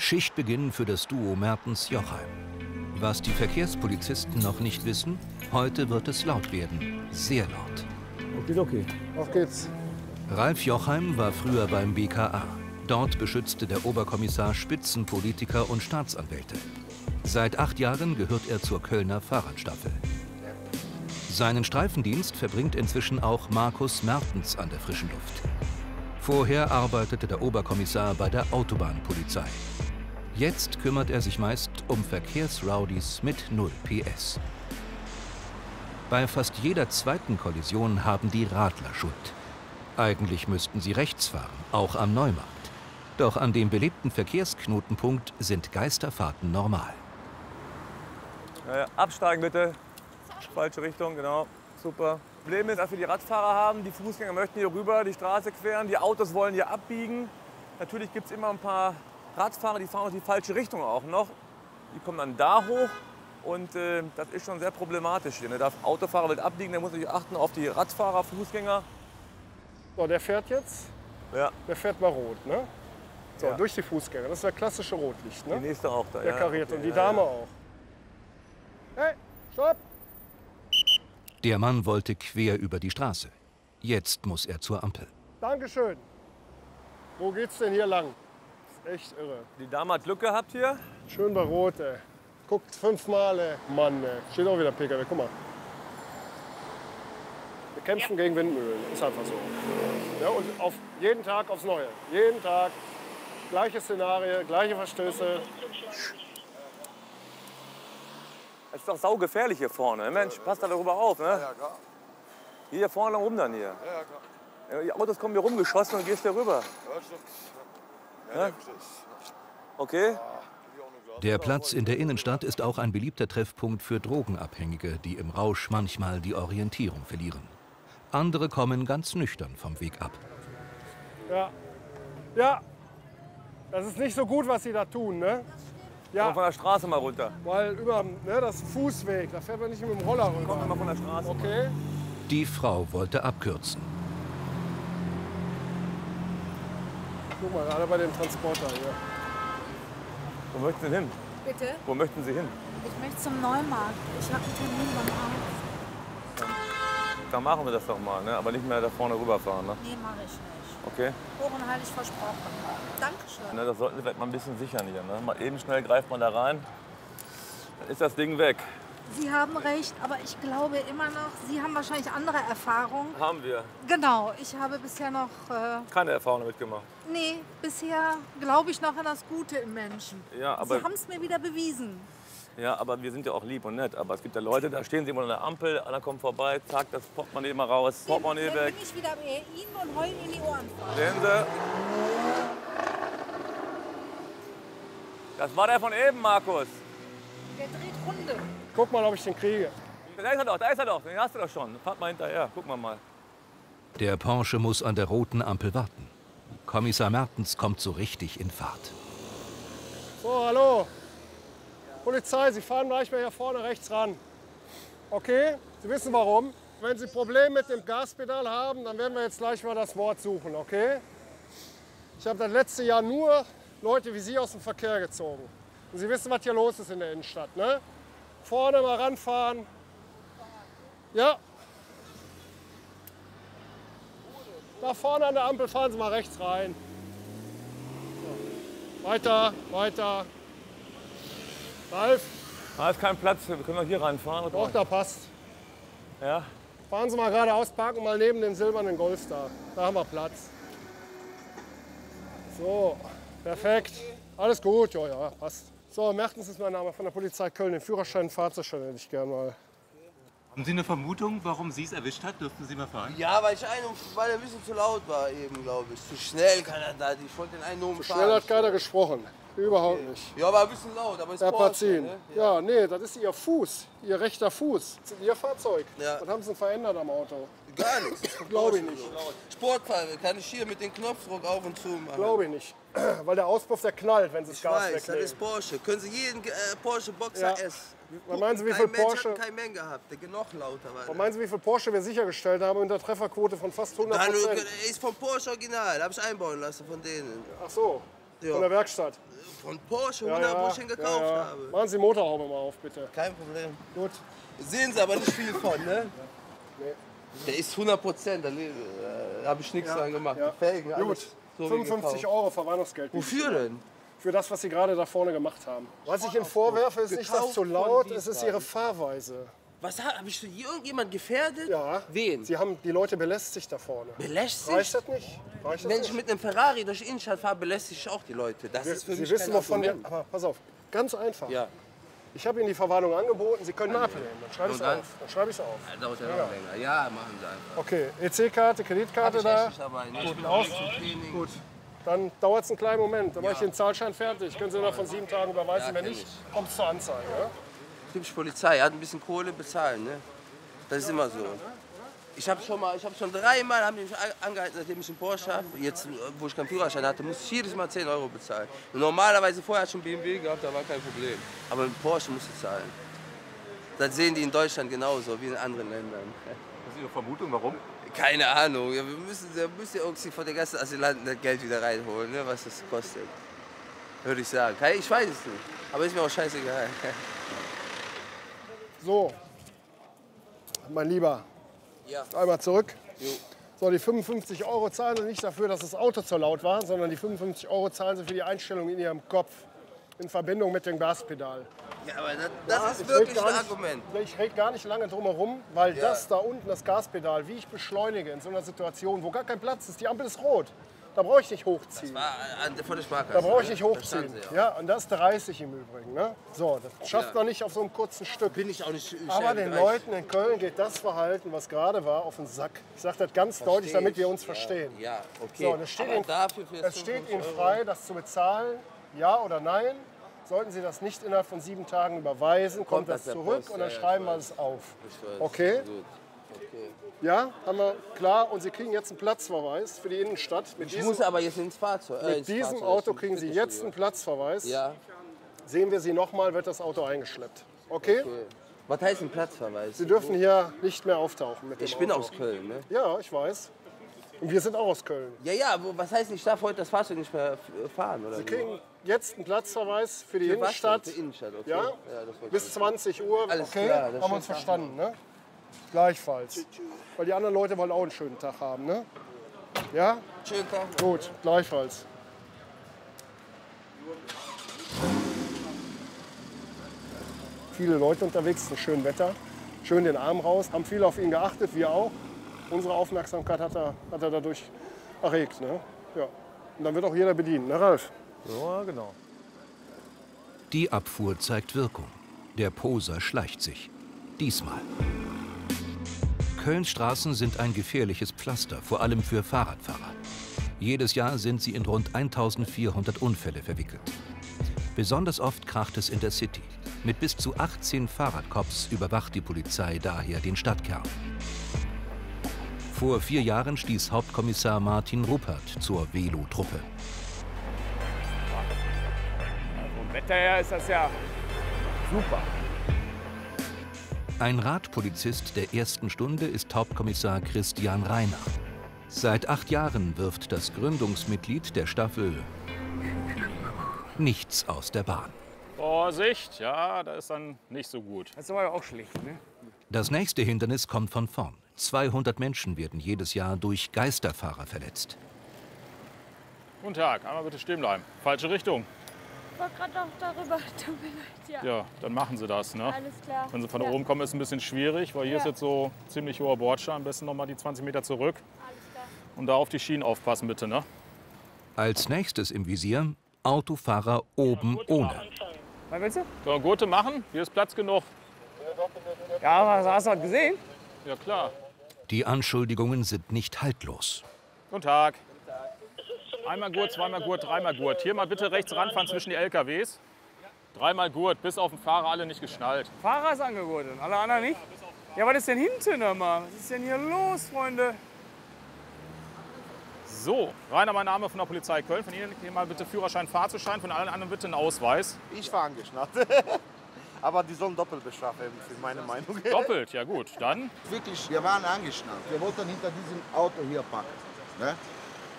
Schichtbeginn für das Duo Mertens-Jochheim. Was die Verkehrspolizisten noch nicht wissen, heute wird es laut werden. Sehr laut. Okay, okay. Auf geht's. Ralf Jochheim war früher beim BKA. Dort beschützte der Oberkommissar Spitzenpolitiker und Staatsanwälte. Seit acht Jahren gehört er zur Kölner Fahrradstaffel. Seinen Streifendienst verbringt inzwischen auch Markus Mertens an der frischen Luft. Vorher arbeitete der Oberkommissar bei der Autobahnpolizei. Jetzt kümmert er sich meist um Verkehrsrowdies mit 0 PS. Bei fast jeder zweiten Kollision haben die Radler Schuld. Eigentlich müssten sie rechts fahren, auch am Neumarkt. Doch an dem belebten Verkehrsknotenpunkt sind Geisterfahrten normal. Äh, absteigen bitte. Falsche Richtung, genau. Super. Problem ist, dass wir die Radfahrer haben, die Fußgänger möchten hier rüber die Straße queren, die Autos wollen hier abbiegen. Natürlich gibt es immer ein paar Radfahrer, die fahren auch die falsche Richtung auch noch. Die kommen dann da hoch und äh, das ist schon sehr problematisch hier. Ne? Der Autofahrer will abbiegen, der muss sich achten auf die Radfahrer, Fußgänger. So, der fährt jetzt. Ja. Der fährt mal rot, ne? So, Ja. durch die Fußgänger. Das ist der klassische Rotlicht, Die ne? nächste auch da. Der ja, kariert okay, und die ja, Dame ja. auch. Hey, stopp! Der Mann wollte quer über die Straße. Jetzt muss er zur Ampel. Dankeschön. Wo geht's denn hier lang? Echt irre. Die Dame hat Glück gehabt hier. Schön bei Rot, ey. Guckt fünfmal, ey. Mann, ey. Steht auch wieder PKW, guck mal. Wir kämpfen gegen Windmühlen, ist einfach so. Ja, und auf jeden Tag aufs Neue. Jeden Tag gleiche Szenario, gleiche Verstöße. Es ist doch saugefährlich hier vorne. ne? Mensch, passt da darüber auf. Ne? Ja, klar. Hier vorne lang rum dann hier. Ja, ja, klar. Die Autos kommen hier rumgeschossen und gehst hier rüber. Ja, stimmt. Ja. Okay? Der Platz in der Innenstadt ist auch ein beliebter Treffpunkt für Drogenabhängige, die im Rausch manchmal die Orientierung verlieren. Andere kommen ganz nüchtern vom Weg ab. Ja. Ja. Das ist nicht so gut, was sie da tun, ne? Komm Ja, von der Straße mal runter. weil über, ne, das ist ein Fußweg, da fährt man nicht mit dem Roller Komm rüber. mal von der Straße. Okay? Die Frau wollte abkürzen. Guck mal, gerade bei dem Transporter hier. Wo möchten Sie hin? Bitte? Wo möchten Sie hin? Ich möchte zum Neumarkt. Ich habe einen Termin beim Arzt. Dann machen wir das doch mal, ne? aber nicht mehr da vorne rüberfahren. Ne? Nee, mache ich nicht. Okay? Hoch und heilig versprochen. Dankeschön. Ne, das sollten Sie vielleicht mal ein bisschen sichern hier. Ne? Mal eben schnell greift man da rein, dann ist das Ding weg. Sie haben recht, aber ich glaube immer noch, Sie haben wahrscheinlich andere Erfahrungen. Haben wir. Genau, ich habe bisher noch, äh, Keine Erfahrung damit gemacht. nee, bisher glaube ich noch an das Gute im Menschen. Ja, aber, Sie haben es mir wieder bewiesen. ja, aber wir sind ja auch lieb und nett. Aber es gibt ja Leute, da stehen sie immer an der Ampel, einer kommt vorbei, zack, das Portemonnaie mal raus, Portemonnaie Dann weg. bin ich wieder bei Ihnen und heulen in die Ohren. Sehen Sie? Das war der von eben, Markus. Der dreht Runde. Guck mal, ob ich den kriege. Da ist er doch, da ist er doch. Den hast du doch schon. Fahrt mal hinterher. Gucken wir mal. Der Porsche muss an der roten Ampel warten. Kommissar Mertens kommt so richtig in Fahrt. So, hallo. Polizei, Sie fahren gleich mal hier vorne rechts ran. Okay? Sie wissen warum. Wenn Sie Probleme mit dem Gaspedal haben, dann werden wir jetzt gleich mal das Wort suchen, okay? Ich habe das letzte Jahr nur Leute wie Sie aus dem Verkehr gezogen. Und Sie wissen, was hier los ist in der Innenstadt, ne? Vorne mal ranfahren. Ja. Da vorne an der Ampel fahren Sie mal rechts rein. So. Weiter, weiter. Ralf, Da ist kein Platz. Wir können doch hier reinfahren. doch, da passt. Ja? Fahren Sie mal geradeaus, parken mal neben dem silbernen Golf da. Da haben wir Platz. So, perfekt. Alles gut, ja, ja, passt. So, Mertens ist mein Name von der Polizei Köln. Den Führerschein, Fahrzeugschein hätte ich gerne mal. Haben Sie eine Vermutung, warum sie es erwischt hat? Dürften Sie mal fahren? Ja, weil, ich einen, weil er ein bisschen zu laut war eben, glaube ich. Zu schnell kann er da. Ich wollte den einen nur umfahren. Schnell hat keiner gesprochen. Überhaupt nicht. Ja, aber ein bisschen laut, aber ist Herr Porsche, Pazin. ne? Ja, nee, das ist Ihr Fuß. Ihr rechter Fuß. Das ist Ihr Fahrzeug. Ja. Was haben Sie denn verändert am Auto? Gar nichts. Glaube ich nicht. Sportfarbe kann ich hier mit dem Knopfdruck auf und zu machen. Glaube ich nicht. Weil der Auspuff, der knallt, wenn Sie das Gas weiß, das weglegen. ist Porsche. Können Sie jeden äh, Porsche Boxer Ja. S. Was meinen Sie, wie viel Mensch Porsche- hat keinen Mengen gehabt, der genug lauter war. Was meinen Sie, wie viel Porsche wir sichergestellt haben mit einer Trefferquote von fast 100 Dann, Prozent? ist von Porsche Original, habe ich einbauen lassen von denen. Ach so. Ja. Von der Werkstatt. Von Porsche Ja, 100, ja, ihn gekauft ja, ja. habe. Machen Sie die Motorhaube mal auf, bitte. Kein Problem. Gut. Sehen Sie aber nicht viel von, ne? Der ist 100 Prozent, da äh, habe ich nichts dran gemacht. Ja. Die Felgen, Gut. so wie 55 gekauft. Euro Verwarnungsgeld. Wofür denn? Für das, was Sie gerade da vorne gemacht haben. Was ich Ihnen vorwerfe, ist nicht das zu laut, es ist. Ihre Fahrweise. Was habe ich für irgendjemand gefährdet? Ja. Wen? Sie haben die Leute belästigt da vorne. Belästigt? Reicht das nicht? Reicht das Wenn ich nicht? mit einem Ferrari durch die Innenstadt fahre, belästige ich auch die Leute. Das ist für Sie mich wissen, kein wovon wir. Aber pass auf, ganz einfach. Ja, Ich habe Ihnen die Verwarnung angeboten, Sie können ablehnen. Dann schreibe ich es auf. Dann schreibe ich es auf. das dauert ja noch länger. Ja, machen Sie einfach. Okay, EC-Karte, Kreditkarte Ich da. nicht ne? Zum Training. Gut. Dann dauert es einen kleinen Moment. Dann mache ich den Zahlschein fertig. Können Sie innerhalb von sieben Tagen überweisen. Ja, Wenn nicht, ich. kommt es zur Anzeige. Ja? Typisch Polizei, hat ein bisschen Kohle bezahlen, ne? Das ist immer so. Ich habe schon mal, ich habe schon dreimal haben die mich angehalten, seitdem ich einen Porsche habe. Jetzt, wo ich keinen Führerschein hatte, muss ich jedes Mal 10 Euro bezahlen. Und normalerweise vorher schon BMW gehabt, da war kein Problem. Aber mit Porsche musst du zahlen. Das sehen die in Deutschland genauso wie in anderen Ländern. Was ist Ihre Vermutung, warum? Keine Ahnung. Ja, wir müssen, da müsst ihr irgendwie von den ganzen Asylanten das Geld wieder reinholen, ne, was das kostet. Würde ich sagen. Ich weiß es nicht. Aber ist mir auch scheißegal. So, mein Lieber, Ja. einmal zurück. So, die 55 Euro zahlen Sie nicht dafür, dass das Auto zu laut war, sondern die 55 Euro zahlen Sie für die Einstellung in Ihrem Kopf in Verbindung mit dem Gaspedal. Ja, aber das, das ist Ich wirklich ein nicht- Argument. Ich rede gar nicht lange drum herum, weil Ja. das da unten, das Gaspedal, wie ich beschleunige in so einer Situation, wo gar kein Platz ist, die Ampel ist rot, da brauche ich nicht hochziehen. War an der, Sparkasse. Da brauche ich ne? nicht Da hochziehen. Ja, und das ist 30 im Übrigen. Ne? So, das schafft man nicht auf so einem kurzen Stück. Bin ich auch nicht Aber den. Leuten in Köln geht das Verhalten, was gerade war, auf den Sack. Ich sage das ganz deutlich, damit wir uns verstehen. Ja, okay. So, und es steht, Ihnen, es steht 55 Ihnen frei, das zu bezahlen, ja oder nein. Sollten Sie das nicht innerhalb von sieben Tagen überweisen, kommt, Kommt das zurück Post, und dann ja, schreiben wir es auf. Ich weiß. Okay? Gut. Okay. Ja, haben wir klar. Und Sie kriegen jetzt einen Platzverweis für die Innenstadt. Mit Ich diesem, muss aber jetzt ins Fahrzeug. Äh, mit diesem Fahrzeug, Auto kriegen Sie jetzt einen Platzverweis. Ja, Sehen wir Sie nochmal, wird das Auto eingeschleppt. Okay? okay. Was heißt ein Platzverweis? Sie dürfen hier nicht mehr auftauchen mit dem Ich bin Auto. aus Köln, ne? Ja, ich weiß. Und wir sind auch aus Köln. Ja, ja, was heißt, ich darf heute das Fahrzeug nicht mehr f- fahren, oder? Sie kriegen jetzt einen Platzverweis für die Für Innenstadt. Für Innenstadt, okay. Ja? ja Bis 20 Uhr. Alles okay? klar, haben wir uns verstanden, ne? Gleichfalls. Weil die anderen Leute wollen auch einen schönen Tag haben, ne? Ja? Schönen Tag. Gut, gleichfalls. Viele Leute unterwegs, ein schönes Wetter, schön den Arm raus, haben viel auf ihn geachtet, wir auch. Unsere Aufmerksamkeit hat er, hat er dadurch erregt. Ne? Ja. Und dann wird auch jeder bedient, ne Ralf? Ja, genau. Die Abfuhr zeigt Wirkung. Der Poser schleicht sich. Diesmal. Kölns Straßen sind ein gefährliches Pflaster, vor allem für Fahrradfahrer. Jedes Jahr sind sie in rund 1400 Unfälle verwickelt. Besonders oft kracht es in der City. Mit bis zu 18 Fahrradcops überwacht die Polizei daher den Stadtkern. Vor vier Jahren stieß Hauptkommissar Martin Ruppert zur Velo-Truppe. Vom Wetter her ist das ja super. Ein Radpolizist der ersten Stunde ist Hauptkommissar Christian Reiner. Seit acht Jahren wirft das Gründungsmitglied der Staffel nichts aus der Bahn. Vorsicht, ja, da ist dann nicht so gut. Das ist aber auch schlecht, ne? Das nächste Hindernis kommt von vorn. 200 Menschen werden jedes Jahr durch Geisterfahrer verletzt. Guten Tag, einmal bitte stehen bleiben. Falsche Richtung. Wollte gerade noch darüber. Tut mir leid, ja. Ja, dann machen Sie das. Ne? Alles klar. Wenn Sie von ja. oben kommen, ist es ein bisschen schwierig, weil hier ist Ja. jetzt so ziemlich hoher Bordstein. Am besten noch mal die 20 Meter zurück Alles klar. und da auf die Schienen aufpassen, bitte. Ne? Als nächstes im Visier Autofahrer oben ohne. Was willst du? So, Gurte machen, hier ist Platz genug. Ja, was hast du was gesehen? Ja, klar. Die Anschuldigungen sind nicht haltlos. Guten Tag. Einmal Gurt, zweimal Gurt, dreimal Gurt. Hier mal bitte rechts ranfahren zwischen die LKWs. Dreimal Gurt, bis auf den Fahrer alle nicht geschnallt. Fahrer ist angegurtet, alle anderen nicht. Ja, was ist denn hinten immer? Was ist denn hier los, Freunde? So, Rainer, mein Name von der Polizei Köln. Von Ihnen hier mal bitte Führerschein, Fahrzeugschein, von allen anderen bitte einen Ausweis. Ich war angeschnallt. Aber die sollen doppelt bestraft werden, für meine Meinung. Doppelt, ja gut. Dann Wirklich, wir waren angeschnallt. Wir wollten hinter diesem Auto hier packen. Ne?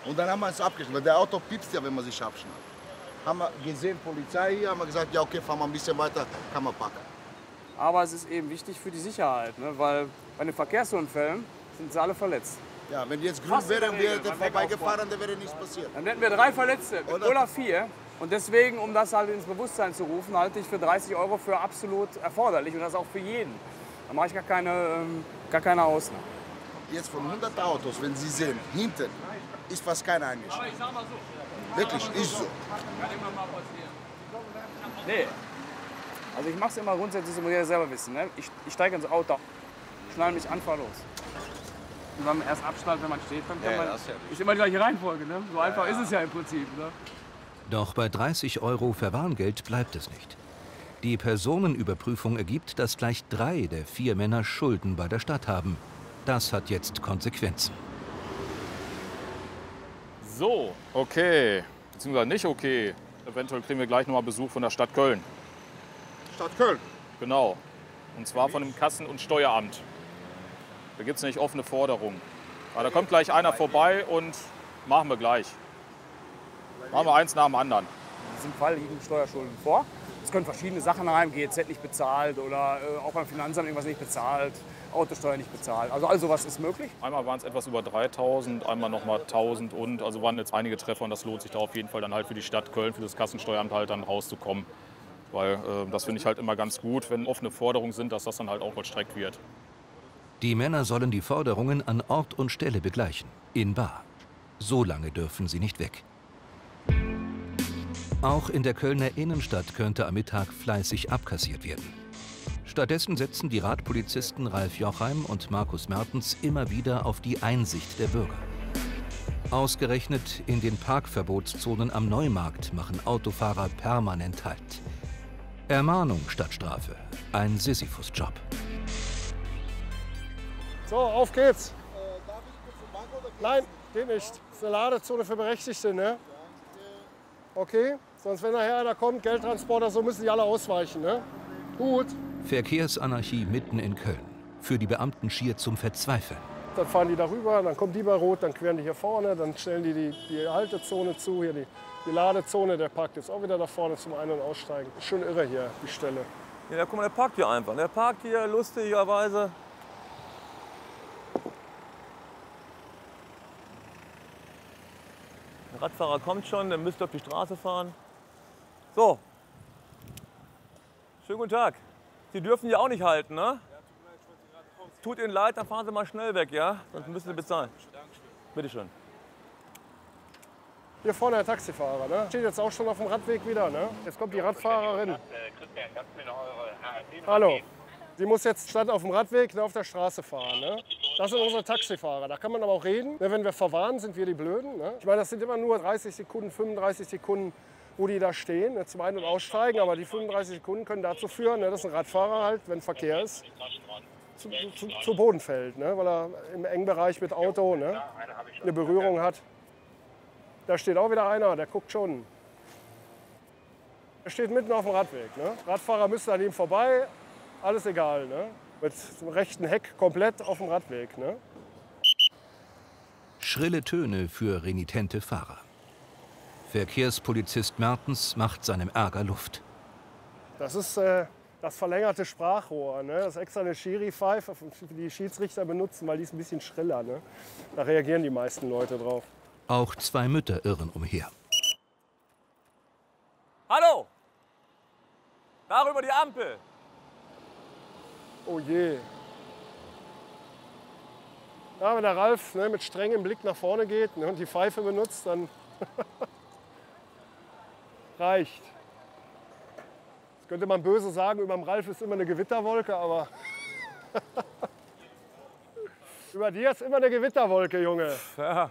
Und dann haben wir es abgeschnallt. weil Der Auto piepst ja, wenn man sich abschnallt. haben wir gesehen, Polizei hier, haben wir gesagt, ja okay, fahren wir ein bisschen weiter, kann man packen. Aber es ist eben wichtig für die Sicherheit, ne? weil bei den Verkehrsunfällen sind sie alle verletzt. Ja, wenn jetzt grün Fast wäre der vorbeigefahren, dann wäre nichts passiert. Dann hätten wir drei Verletzte Oder? oder vier. Und deswegen, um das halt ins Bewusstsein zu rufen, halte ich für 30 Euro für absolut erforderlich und das auch für jeden. Da mache ich gar keine, ähm, gar keine Ausnahme. Jetzt von 100 Autos, wenn Sie sehen, hinten ist fast keiner eingeschnitten. Wirklich, ist so. Nee. Also ich mache es immer grundsätzlich, das muss jeder selber wissen. Ne? Ich, ich steige ins Auto, schnall mich an, fahr los. Und dann erst abschnallt, wenn man steht, dann kann Ja, man... das ist ja ist immer die gleiche Reihenfolge, ne? So einfach ist es ja im Prinzip. Ne? Doch bei 30 Euro Verwarngeld bleibt es nicht. Die Personenüberprüfung ergibt, dass gleich drei der vier Männer Schulden bei der Stadt haben. Das hat jetzt Konsequenzen. So, okay. Beziehungsweise nicht okay. Eventuell kriegen wir gleich nochmal Besuch von der Stadt Köln. Stadt Köln. Genau. Und zwar von dem Kassen- und Steueramt. Da gibt es nämlich offene Forderungen. Aber da kommt gleich einer vorbei und machen wir gleich. Machen wir eins nach dem anderen. In diesem Fall liegen Steuerschulden vor. Es können verschiedene Sachen rein, GEZ nicht bezahlt oder äh, auch beim Finanzamt irgendwas nicht bezahlt, Autosteuer nicht bezahlt. Also all sowas ist möglich. Einmal waren es etwas über 3000, einmal nochmal 1000 und also waren jetzt einige Treffer und das lohnt sich da auf jeden Fall dann halt für die Stadt Köln, für das Kassensteueramt halt dann rauszukommen. Weil äh, das finde ich halt immer ganz gut, wenn offene Forderungen sind, dass das dann halt auch vollstreckt wird. Die Männer sollen die Forderungen an Ort und Stelle begleichen. In bar. So lange dürfen sie nicht weg. Auch in der Kölner Innenstadt könnte am Mittag fleißig abkassiert werden. Stattdessen setzen die Radpolizisten Ralf Jochheim und Markus Mertens immer wieder auf die Einsicht der Bürger. Ausgerechnet in den Parkverbotszonen am Neumarkt machen Autofahrer permanent Halt. Ermahnung statt Strafe. Ein Sisyphus-Job. So, auf geht's. Nein, geht nicht. Das ist eine Ladezone für Berechtigte, ne? Okay, sonst wenn nachher einer kommt, Geldtransporter, so müssen die alle ausweichen, ne? Gut. Verkehrsanarchie mitten in Köln. Für die Beamten schier zum Verzweifeln. Dann fahren die da rüber, dann kommen die bei Rot, dann queren die hier vorne, dann stellen die die, die Haltezone zu, hier die, die Ladezone, der parkt jetzt auch wieder da vorne zum Ein- und Aussteigen. Schön irre hier, die Stelle. Ja, guck mal, der parkt hier einfach. Der parkt hier lustigerweise. Der Radfahrer kommt schon, der müsste auf die Straße fahren. So. Schönen guten Tag. Sie dürfen hier auch nicht halten, ne? Tut Ihnen leid, dann fahren Sie mal schnell weg, ja? Sonst müssen Sie bezahlen. Bitte schön. Hier vorne der Taxifahrer, ne? Steht jetzt auch schon auf dem Radweg wieder, ne? Jetzt kommt die Radfahrerin. Hallo. Sie muss jetzt statt auf dem Radweg ne, auf der Straße fahren. Ne? Das sind unsere Taxifahrer. Da kann man aber auch reden. Ne, wenn wir verwarnen, sind wir die Blöden. Ne? Ich meine, das sind immer nur 30 Sekunden, 35 Sekunden, wo die da stehen, zum Ein- und Aussteigen. Aber die 35 Sekunden können dazu führen, ne, dass ein Radfahrer halt, wenn Verkehr ist, zu, zu, zu Boden fällt. Ne? Weil er im Engbereich mit Auto ne, eine Berührung hat. Da steht auch wieder einer, der guckt schon. Er steht mitten auf dem Radweg. Ne? Radfahrer müssen an ihm vorbei, alles egal. Ne? Mit dem rechten Heck komplett auf dem Radweg. Ne? Schrille Töne für renitente Fahrer. Verkehrspolizist Mertens macht seinem Ärger Luft. Das ist äh, das verlängerte Sprachrohr. Ne? Das ist extra eine Schiri-Pfeife, die die Schiedsrichter benutzen, weil die ist ein bisschen schriller. Ne? Da reagieren die meisten Leute drauf. Auch zwei Mütter irren umher. Hallo! Darüber die Ampel! Oh je. Ja, wenn der Ralf ne, mit strengem Blick nach vorne geht ne, und die Pfeife benutzt, dann reicht. Das könnte man böse sagen, über dem Ralf ist immer eine Gewitterwolke, aber über dir ist immer eine Gewitterwolke, Junge. Ja.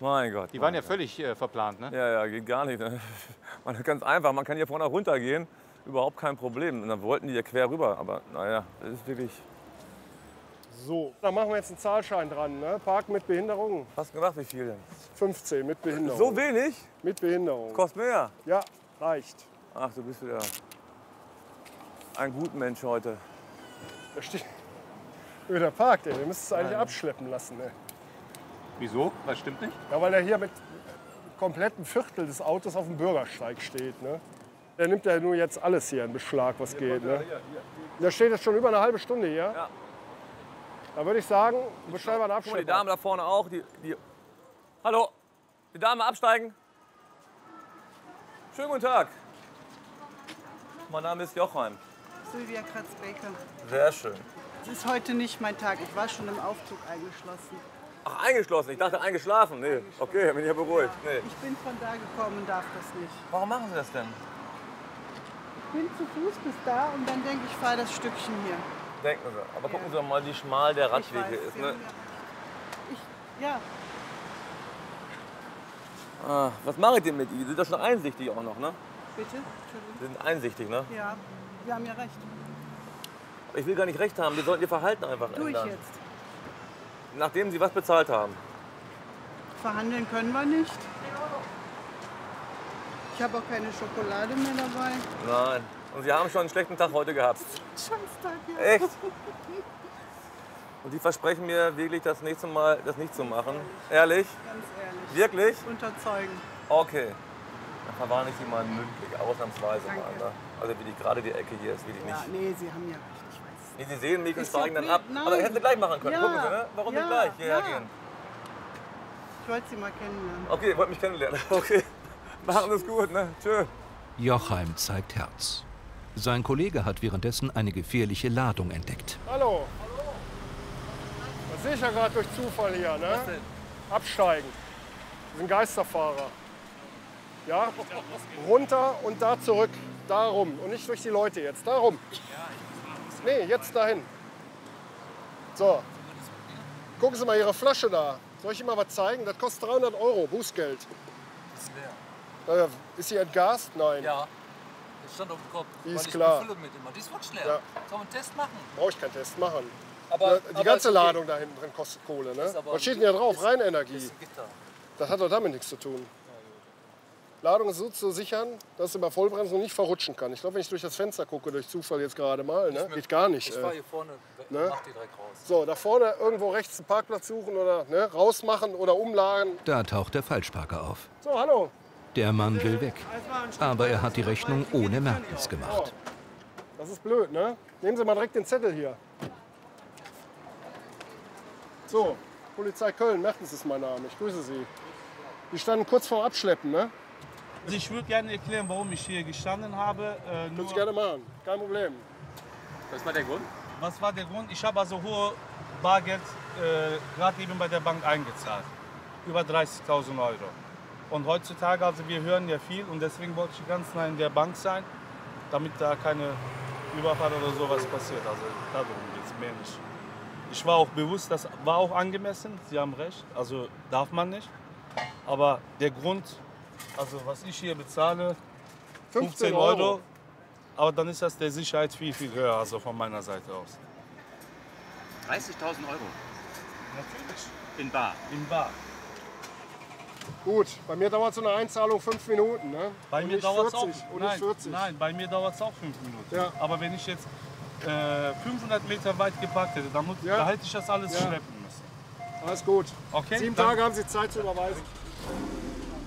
Mein Gott. Die waren ja völlig äh, verplant, ne? Ja, ja, geht gar nicht. ne? Man, ganz einfach, man kann hier vorne runtergehen, überhaupt kein Problem. Und dann wollten die hier quer rüber, aber naja, das ist wirklich... So, da machen wir jetzt einen Zahlschein dran. Ne? Park mit Behinderung. Hast du gedacht, wie viel denn? 15 mit Behinderung. So wenig? Mit Behinderung. Kostet mehr? Ja, reicht. Ach, du bist wieder ein guter Mensch heute. Da steht wieder parkt, ey. Wir müssen es eigentlich abschleppen lassen. Ey. Wieso? Was stimmt nicht? Ja, weil er hier mit komplett ein Viertel des Autos auf dem Bürgersteig steht. Ne? Der nimmt ja nur jetzt alles hier in Beschlag, was geht. Ne? Der steht jetzt schon über eine halbe Stunde hier. Ja. Da würde ich sagen, bestellen wir einen mal, die. Dame da vorne auch. Die, die Hallo, die Dame absteigen. Schönen guten Tag. Mein Name ist Jochheim. Sylvia Kratz-Baker. Sehr schön. Es ist heute nicht mein Tag. Ich war schon im Aufzug eingeschlossen. Ach, eingeschlossen. Ich dachte eingeschlafen. Nee, okay, bin ich ja beruhigt. Nee. Ich bin von da gekommen und darf das nicht. Warum machen Sie das denn? Ich bin zu Fuß bis da und dann denke ich, fahre das Stückchen hier. Denken Sie. Aber gucken Sie mal, wie schmal der Radweg hier ist. Ne? haben Ja, Ah, was mache ich denn mit Ihnen? Sie sind doch schon einsichtig auch noch, ne? bitte? Entschuldigung. Sie sind einsichtig, ne? Ja, wir haben ja recht. Ich will gar nicht recht haben. Wir sollten Ihr Verhalten einfach Tu ich ändern. jetzt. Nachdem Sie was bezahlt haben. Verhandeln können wir nicht. Ich habe auch keine Schokolade mehr dabei. Nein. Und Sie haben schon einen schlechten Tag heute gehabt. Scheißtag, ja. Echt? Und Sie versprechen mir wirklich das nächste Mal, das nicht zu machen. Ehrlich? Ganz ehrlich. Wirklich? Unterzeugen. Okay. Dann verwarne ich Sie mal mündlich, ausnahmsweise mal. Ne? Also wie die, gerade die Ecke hier ist, will ich Ja, nicht. nee, Sie haben ja recht. Ich weiß. Nee, Sie sehen mich und steigen dann ab. Nein. Aber hätten Sie gleich machen können. Ja. Gucken Sie, ne? Warum Ja, nicht gleich hierher ja. gehen? Ich wollte Sie mal kennenlernen. Okay, ihr wollt mich kennenlernen. Okay. Machen Sie es gut, ne? Tschö. Jochheim zeigt Herz. Sein Kollege hat währenddessen eine gefährliche Ladung entdeckt. Hallo. Das sehe ich ja gerade durch Zufall hier. Ne? Absteigen. Das sind Geisterfahrer. Ja? Runter und da zurück. Darum. Und nicht durch die Leute jetzt. Darum. Nee, jetzt dahin. So. Gucken Sie mal Ihre Flasche da. Soll ich Ihnen mal was zeigen? Das kostet 300 Euro Bußgeld. ist leer. Äh, ist sie entgast? Nein. Ja. Das stand auf dem Kopf. Die weil ist ich klar. befülle mit immer. Die ist wirklich leer. Ja. Sollen wir einen Test machen? Brauche ich keinen Test machen. Aber- Ja, die aber ganze okay. Ladung da hinten drin kostet Kohle. Ne? Was steht denn hier drauf? ist- Reinenergie. ist ein Gitter. Das hat doch damit nichts zu tun. Ladung ist so zu sichern, dass sie bei Vollbremsung nicht verrutschen kann. Ich glaube, wenn ich durch das Fenster gucke, durch Zufall jetzt gerade mal, ne? geht gar nicht. Ich äh. fahre hier vorne, Ne? mach die direkt raus. So, da vorne irgendwo rechts einen Parkplatz suchen oder ne, rausmachen oder umladen. Da taucht der Falschparker auf. So, hallo. Der Mann will weg. Aber er hat die Rechnung ohne Mertens gemacht. Das ist blöd, ne? Nehmen Sie mal direkt den Zettel hier. So, Polizei Köln, Mertens ist mein Name. Ich grüße Sie. Die standen kurz vor Abschleppen, ne? Also ich würde gerne erklären, warum ich hier gestanden habe. Äh, Können Sie gerne machen, kein Problem. Was war der Grund? Was war der Grund? Ich habe also hohe Bargeld äh, gerade eben bei der Bank eingezahlt. Über 30.000 Euro. Und heutzutage, also wir hören ja viel und deswegen wollte ich ganz nah in der Bank sein, damit da keine Überfall oder sowas passiert. Also darum geht es mehr nicht. Ich war auch bewusst, das war auch angemessen, Sie haben recht, also darf man nicht. Aber der Grund, also was ich hier bezahle, 15 15 Euro, Euro. aber dann ist das der Sicherheit viel, viel höher, also von meiner Seite aus. 30.000 Euro. Natürlich. In Bar. In Bar. Gut, bei mir dauert so eine Einzahlung fünf Minuten, ne? Bei Und mir dauert es auch. 40, und nicht Nein, 40. nein, bei mir dauert es auch fünf Minuten. Ja. Aber wenn ich jetzt äh, 500 Meter weit geparkt hätte, dann, Ja. da hätte ich das alles Ja. schleppen müssen. Alles gut. Okay, Sieben Tage haben Sie Zeit zu überweisen.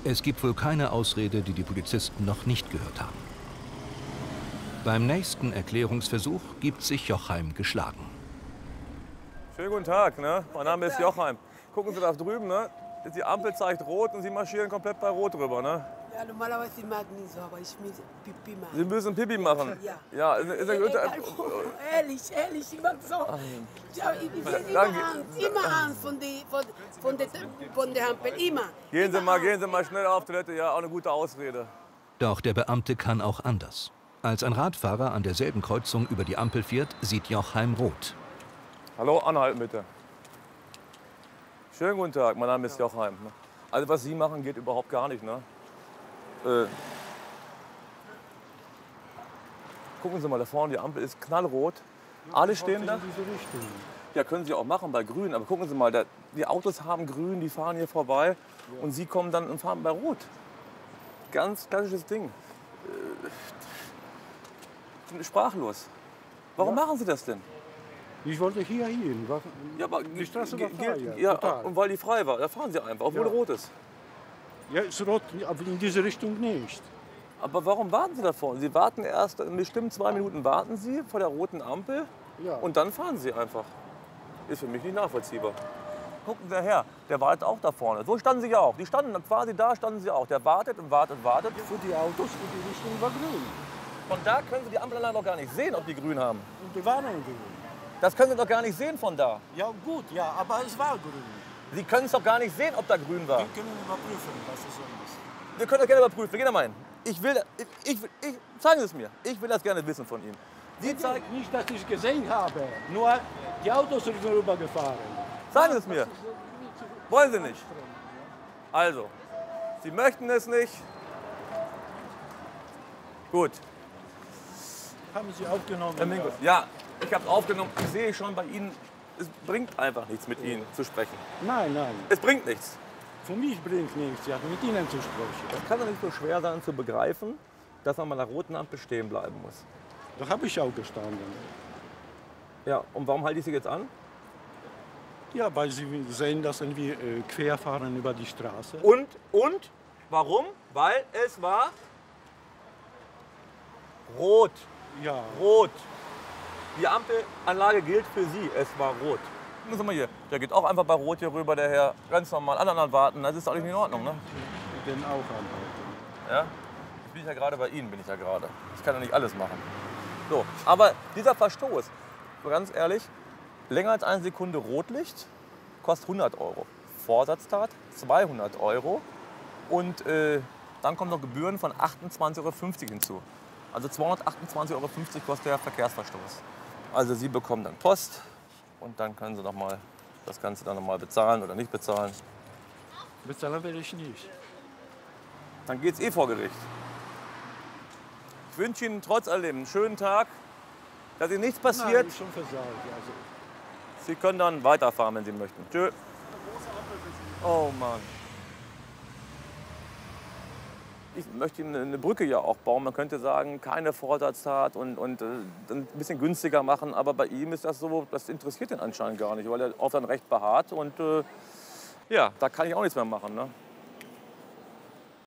Es gibt wohl keine Ausrede, die die Polizisten noch nicht gehört haben. Beim nächsten Erklärungsversuch gibt sich Jochheim geschlagen. Schönen guten Tag, ne? Mein Name ist Jochheim. Gucken Sie da drüben, ne? Die Ampel zeigt rot und Sie marschieren komplett bei rot rüber, ne? Ja, normalerweise mag ich nicht so, aber ich muss Pipi machen. Sie müssen Pipi machen. Ja. Ja, ist, ist, Egal, ist, wo. ehrlich, ehrlich, ich mag so. Ja, ich ich will immer. Angst, immer Angst von der von, von der, von der Ampel, immer. Gehen Sie mal, gehen Sie mal schnell auf Toilette, ja, auch eine gute Ausrede. Doch der Beamte kann auch anders. Als ein Radfahrer an derselben Kreuzung über die Ampel fährt, sieht Jochheim rot. Hallo, anhalten bitte. Schönen guten Tag, mein Name ist Jochheim. ne? Also was Sie machen, geht überhaupt gar nicht, ne? Äh, gucken Sie mal, da vorne die Ampel ist knallrot. Alle stehen da. Ja, können Sie auch machen bei Grün. Aber gucken Sie mal, da, die Autos haben Grün, die fahren hier vorbei und Sie kommen dann und fahren bei Rot. Ganz klassisches Ding. Äh, sprachlos. Warum machen Sie das denn? Ich wollte hier hin. Ja, aber die Straße war frei. Ja, ja, total. und weil die frei war, da fahren Sie einfach, obwohl Ja. rot ist. Ja, ist rot, aber in diese Richtung nicht. Aber warum warten Sie davor? Sie warten erst, bestimmt zwei Minuten warten Sie vor der roten Ampel Ja. und dann fahren Sie einfach. Ist für mich nicht nachvollziehbar. Gucken Sie her, der wartet auch da vorne. So standen Sie ja auch. Die standen quasi da, standen Sie auch. Der wartet und wartet und wartet. Für die Autos, für die Richtung war grün. Von da können Sie die Ampelanlage noch gar nicht sehen, ob die grün haben. Und die waren grün. Das können Sie doch gar nicht sehen von da. Ja gut, ja, aber es war grün. Sie können es doch gar nicht sehen, ob da grün war. Wir können überprüfen, was es ist. Wir können das gerne überprüfen. Wir gehen da mal hin. Ich will, ich, ich, ich, zeigen Sie es mir. Ich will das gerne wissen von Ihnen. Sie zeigen, Nicht, dass ich gesehen habe, nur die Autos sind rübergefahren. Sagen Sie es mir. Wollen Sie nicht? Also, Sie möchten es nicht. Gut. Haben Sie aufgenommen? Herr Minkus, ja, ich habe es aufgenommen. Ich sehe schon bei Ihnen, es bringt einfach nichts mit Ihnen zu sprechen. Nein, nein. Es bringt nichts. Für mich bringt nichts, ja, mit Ihnen zu sprechen. Es kann doch nicht so schwer sein zu begreifen, dass man bei einer roten Ampel stehen bleiben muss. Da habe ich auch gestanden. Ja, und warum halte ich Sie jetzt an? Ja, weil Sie sehen, dass wir äh, quer fahren über die Straße. Und, und, warum? Weil es war rot. Ja. Rot. Die Ampelanlage gilt für Sie. Es war rot. Sie mal hier. Der geht auch einfach bei Rot hier rüber, der Herr. Ganz normal. Alle anderen warten. Das ist alles in Ordnung, ne? Den auch anhalten. Ja? Jetzt bin ich ja gerade bei Ihnen, bin ich ja gerade. Ich kann ja nicht alles machen. So, aber dieser Verstoß, ganz ehrlich, länger als eine Sekunde Rotlicht kostet 100 Euro. Vorsatztat 200 Euro. Und äh, dann kommen noch Gebühren von 28,50 Euro hinzu. Also 228,50 Euro kostet der Verkehrsverstoß. Also Sie bekommen dann Post und dann können Sie noch mal das Ganze dann noch mal bezahlen oder nicht bezahlen. Bezahlen will ich nicht. Dann geht's eh vor Gericht. Ich wünsche Ihnen trotz alledem einen schönen Tag, dass Ihnen nichts passiert. Nein, schon versagt. Also. Sie können dann weiterfahren, wenn Sie möchten. Tschö. Oh Mann. Ich möchte Ihnen eine Brücke ja auch bauen. Man könnte sagen, keine Vorsatztat und, und äh, ein bisschen günstiger machen. Aber bei ihm ist das so, das interessiert ihn anscheinend gar nicht, weil er auf sein Recht beharrt. Und äh, ja, da kann ich auch nichts mehr machen. Ne?